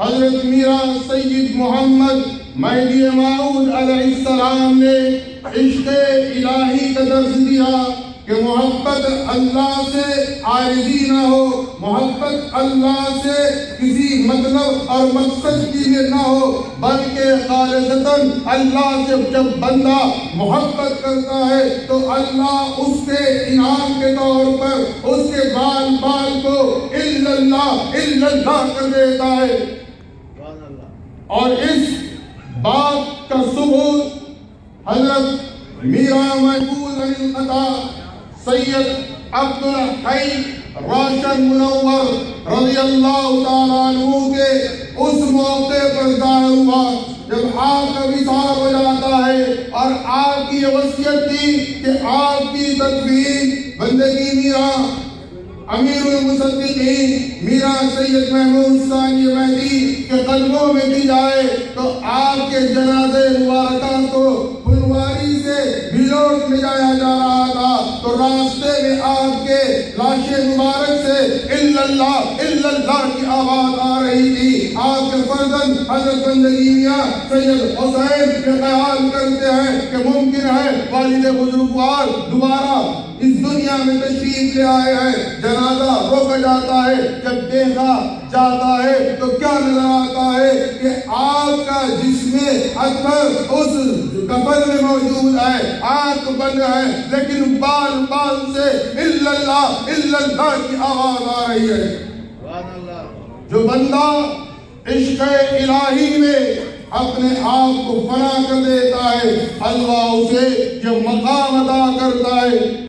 حضرت میرا سید محمد مہدی معود علیہ السلام نے عشق الہی کا درس دیا کہ محبت اللہ سے عارضی نہ ہو، محبت اللہ سے کسی مطلب اور مقصد کی لیے نہ ہو، بلکہ خالصتاً اللہ سے جب بندہ محبت کرتا ہے تو اللہ اس کے انعام کے طور پر، اس کے بال بال کو اللہ اللہ کر دیتا ہے۔ اور اس بات کا ثبوت حضرت میرا محبوب علی قطع سید عبد الحی روشن منور رضی اللہ تعالیٰ عنہ کے اس موقع پر ظاہر ہوا جب آپ کا وصال ہو جاتا ہے اور آپ کی یہ وصیت تھی کہ آپ کی تدبیر بندگی میرا امیر المصدقین، میرا سید محمود ثانی مہدی کے میں دی جائے تو آپ کے جنازے مبارکہ کو پھلواری سے بھیلوٹ میں جایا جا رہا تھا۔ تو راستے میں آپ کے لاش مبارک سے اللہ اللہ کی آواز آ رہی تھی۔ آپ کے فرزن حضرت بندگی میاں سید حسین کے خیال کرتے ہیں کہ ممکن ہے والد بزرگوار دوبارہ اس دنیا میں تشریف لے آئے ہیں جنازہ روکا جاتا ہے جب دیکھا جاتا ہے تو کیا نظر آتا ہے کہ آپ کا جسم اکبر اس کفن میں موجود ہے آنکھ بند ہے لیکن بال بال سے اللہ اللہ کی آواز آ رہی ہے۔ جو بندہ عشق الہی میں اپنے آپ کو فنا کر دیتا ہے، اللہ اسے جو مقام ادا کرتا ہے۔